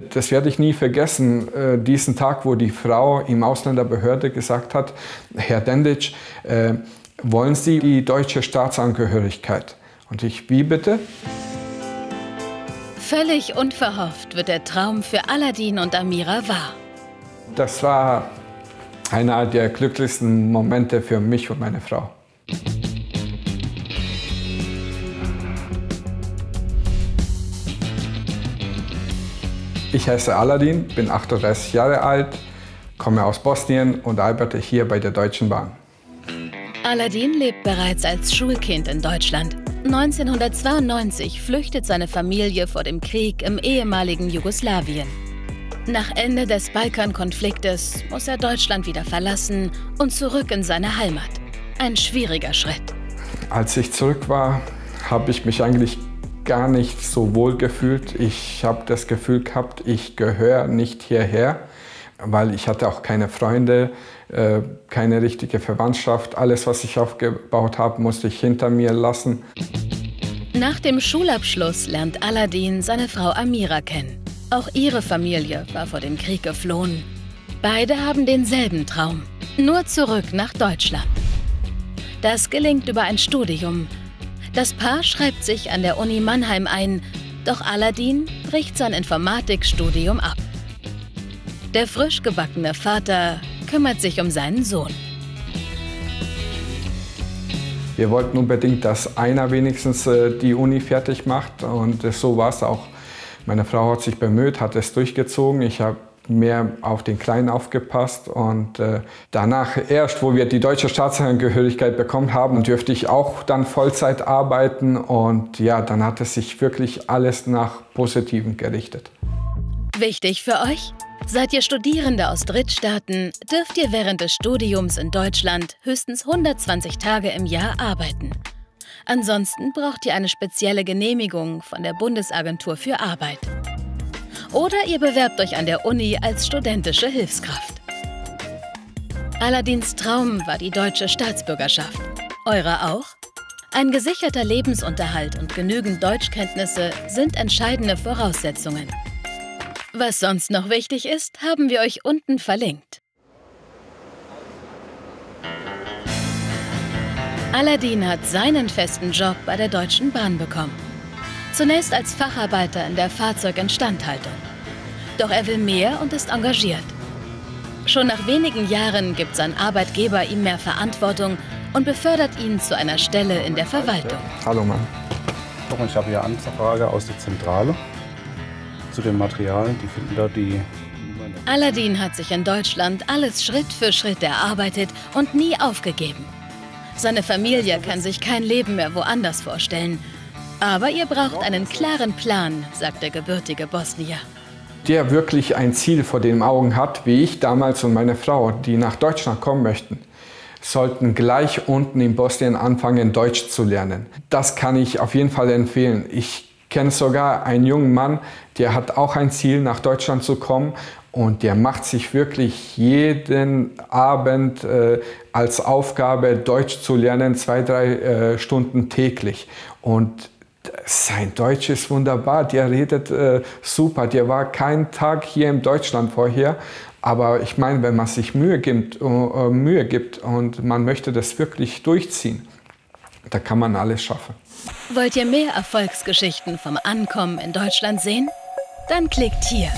Das werde ich nie vergessen, äh, diesen Tag, wo die Frau im Ausländerbehörde gesagt hat, Herr Denditsch, äh, wollen Sie die deutsche Staatsangehörigkeit? Und ich, wie bitte? Völlig unverhofft wird der Traum für Aladdin und Amira wahr. Das war einer der glücklichsten Momente für mich und meine Frau. Ich heiße Aladin, bin 38 Jahre alt, komme aus Bosnien und arbeite hier bei der Deutschen Bahn. Aladin lebt bereits als Schulkind in Deutschland. 1992 flüchtet seine Familie vor dem Krieg im ehemaligen Jugoslawien. Nach Ende des Balkankonfliktes muss er Deutschland wieder verlassen und zurück in seine Heimat. Ein schwieriger Schritt. Als ich zurück war, habe ich mich eigentlich gar nicht so wohl gefühlt. Ich habe das Gefühl gehabt, ich gehöre nicht hierher, weil ich hatte auch keine Freunde, äh, keine richtige Verwandtschaft. Alles, was ich aufgebaut habe, musste ich hinter mir lassen. Nach dem Schulabschluss lernt Aladdin seine Frau Amira kennen. Auch ihre Familie war vor dem Krieg geflohen. Beide haben denselben Traum, nur zurück nach Deutschland. Das gelingt über ein Studium das Paar schreibt sich an der Uni Mannheim ein, doch Aladdin bricht sein Informatikstudium ab. Der frisch gebackene Vater kümmert sich um seinen Sohn. Wir wollten unbedingt, dass einer wenigstens äh, die Uni fertig macht und so war es auch. Meine Frau hat sich bemüht, hat es durchgezogen. Ich habe mehr auf den Kleinen aufgepasst. Und äh, danach erst, wo wir die deutsche Staatsangehörigkeit bekommen haben, dürfte ich auch dann Vollzeit arbeiten. Und ja, dann hat es sich wirklich alles nach Positiven gerichtet. Wichtig für euch? Seid ihr Studierende aus Drittstaaten, dürft ihr während des Studiums in Deutschland höchstens 120 Tage im Jahr arbeiten. Ansonsten braucht ihr eine spezielle Genehmigung von der Bundesagentur für Arbeit. Oder ihr bewerbt euch an der Uni als studentische Hilfskraft. Aladins Traum war die deutsche Staatsbürgerschaft. Eure auch? Ein gesicherter Lebensunterhalt und genügend Deutschkenntnisse sind entscheidende Voraussetzungen. Was sonst noch wichtig ist, haben wir euch unten verlinkt. Aladdin hat seinen festen Job bei der Deutschen Bahn bekommen. Zunächst als Facharbeiter in der Fahrzeuginstandhaltung. Doch er will mehr und ist engagiert. Schon nach wenigen Jahren gibt sein Arbeitgeber ihm mehr Verantwortung und befördert ihn zu einer Stelle in der Verwaltung. Hallo Mann. Ich habe hier Anfrage aus der Zentrale zu den Materialien. Die finden da die. Aladdin hat sich in Deutschland alles Schritt für Schritt erarbeitet und nie aufgegeben. Seine Familie kann sich kein Leben mehr woanders vorstellen aber ihr braucht einen klaren Plan, sagt der gebürtige Bosnier. Der wirklich ein Ziel vor den Augen hat, wie ich damals und meine Frau, die nach Deutschland kommen möchten, sollten gleich unten in Bosnien anfangen, Deutsch zu lernen. Das kann ich auf jeden Fall empfehlen. Ich kenne sogar einen jungen Mann, der hat auch ein Ziel, nach Deutschland zu kommen und der macht sich wirklich jeden Abend äh, als Aufgabe, Deutsch zu lernen, zwei, drei äh, Stunden täglich. Und sein Deutsch ist wunderbar, der redet äh, super, der war keinen Tag hier in Deutschland vorher. Aber ich meine, wenn man sich Mühe gibt, uh, Mühe gibt und man möchte das wirklich durchziehen, da kann man alles schaffen. Wollt ihr mehr Erfolgsgeschichten vom Ankommen in Deutschland sehen? Dann klickt hier.